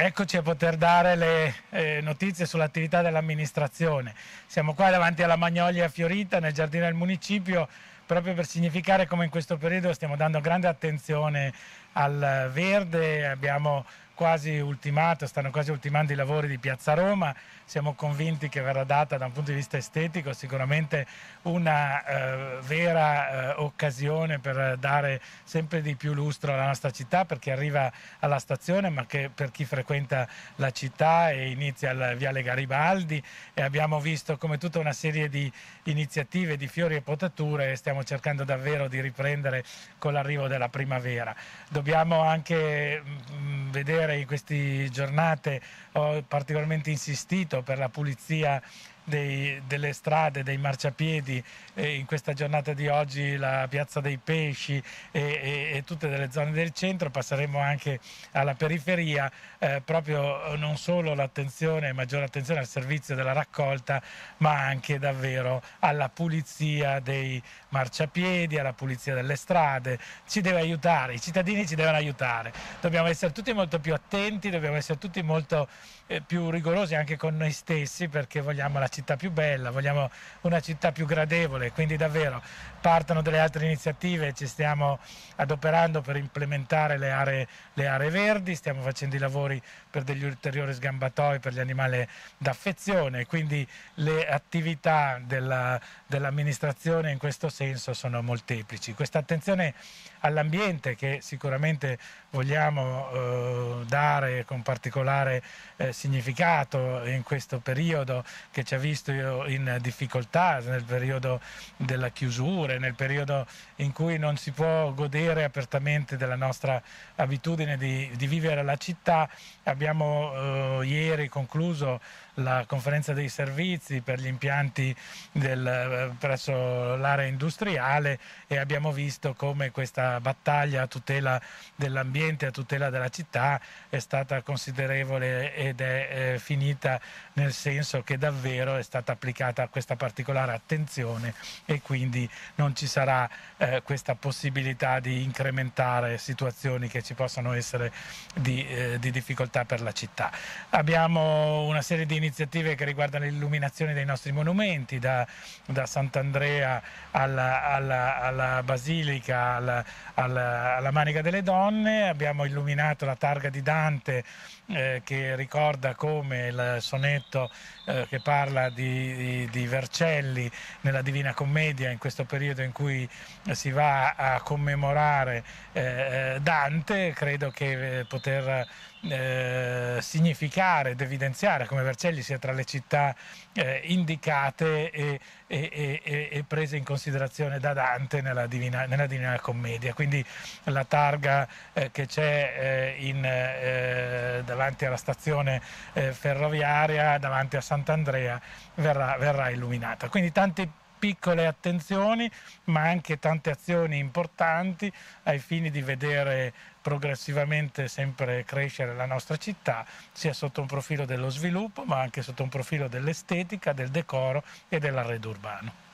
Eccoci a poter dare le eh, notizie sull'attività dell'amministrazione. Siamo qua davanti alla Magnolia Fiorita nel giardino del municipio proprio per significare come in questo periodo stiamo dando grande attenzione al verde, abbiamo quasi ultimato, stanno quasi ultimando i lavori di Piazza Roma, siamo convinti che verrà data da un punto di vista estetico sicuramente una eh, vera eh, occasione per dare sempre di più lustro alla nostra città perché arriva alla stazione ma che per chi frequenta la città e inizia al Viale Garibaldi e abbiamo visto come tutta una serie di iniziative di fiori e potature e stiamo cercando davvero di riprendere con l'arrivo della primavera. Dobbiamo anche mm, vedere in queste giornate. Ho particolarmente insistito per la pulizia dei, delle strade, dei marciapiedi, eh, in questa giornata di oggi la piazza dei pesci e, e, e tutte delle zone del centro, passeremo anche alla periferia, eh, proprio non solo l'attenzione, maggiore attenzione al servizio della raccolta, ma anche davvero alla pulizia dei marciapiedi, alla pulizia delle strade, ci deve aiutare, i cittadini ci devono aiutare, dobbiamo essere tutti molto più attenti, dobbiamo essere tutti molto eh, più rigorosi anche con noi stessi perché vogliamo la città più bella, vogliamo una città più gradevole, quindi davvero partono delle altre iniziative, ci stiamo adoperando per implementare le aree, le aree verdi, stiamo facendo i lavori per degli ulteriori sgambatoi per gli animali d'affezione, quindi le attività della, dell'amministrazione in questo senso sono molteplici. Questa attenzione all'ambiente che sicuramente vogliamo eh, dare con particolare eh, significato in questo periodo che ci ha visto in difficoltà, nel periodo della chiusura, nel periodo in cui non si può godere apertamente della nostra abitudine di, di vivere la città. Abbiamo eh, ieri concluso la conferenza dei servizi per gli impianti del, eh, presso l'area industriale e abbiamo visto come questa battaglia a tutela dell'ambiente, a tutela della città è stata considerevole ed è eh, finita nel senso che davvero è stata applicata questa particolare attenzione e quindi non ci sarà eh, questa possibilità di incrementare situazioni che ci possano essere di, eh, di difficoltà per la città. Abbiamo una serie di iniziative iniziative che riguardano l'illuminazione dei nostri monumenti, da, da Sant'Andrea alla, alla, alla, Basilica, alla, alla, Manica delle Donne, abbiamo illuminato la targa di Dante eh, che ricorda come il sonetto eh, che parla di, di, di, Vercelli nella Divina Commedia in questo periodo in cui si va a commemorare eh, eh Dante, credo che eh, poter eh, significare ed evidenziare come Vercelli sia tra le città eh, indicate e, e, e, e, prese in considerazione da Dante nella Divina, nella Divina Commedia. Quindi la targa eh, che c'è eh, eh, davanti alla stazione eh, ferroviaria, davanti a Sant'Andrea, verrà, verrà illuminata. Quindi tanti piccole attenzioni ma anche tante azioni importanti ai fini di vedere progressivamente sempre crescere la nostra città sia sotto un profilo dello sviluppo ma anche sotto un profilo dell'estetica, del decoro e dell'arredo urbano.